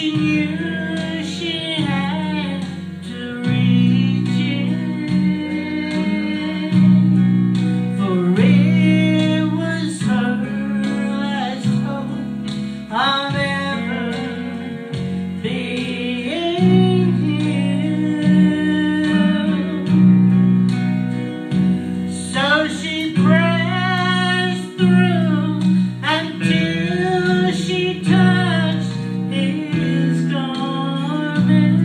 She knew she had to reach in, for it was her last hope of ever being. promise.